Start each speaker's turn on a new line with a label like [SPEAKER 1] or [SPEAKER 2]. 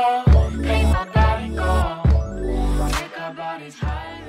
[SPEAKER 1] Take go, make my body go. Take our bodies high.